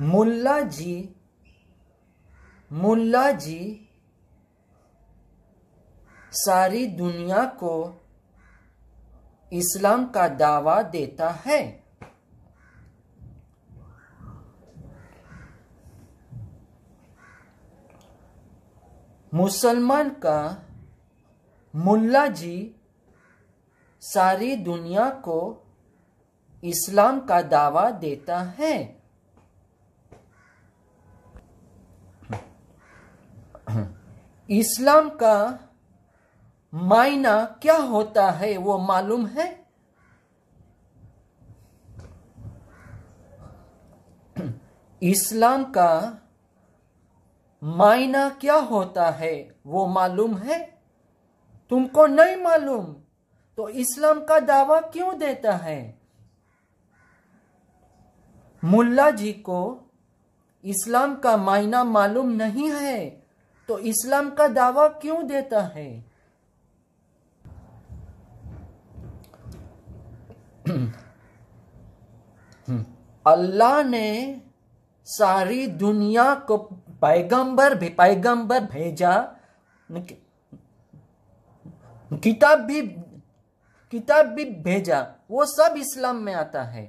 मुल्ला जी मुल्ला जी, सारी दुनिया को इस्लाम का दावा देता है। मुसलमान का मुल्ला जी सारी दुनिया को इस्लाम का दावा देता है। इस्लाम का मायना क्या होता है, वो मालूम है? इस्लाम का मायना क्या होता है, वो मालूम है? तुमको नहीं मालूम तो इस्लाम का दावा क्यों देता है? मुल्ला जी को इस्लाम का मायना मालूम नहीं है। तो इस्लाम का दावा क्यों देता है? अल्लाह ने सारी दुनिया को पैगंबर भी पैगंबर भेजा। किताब भी किताब भी भेजा। वो सब इस्लाम में आता है।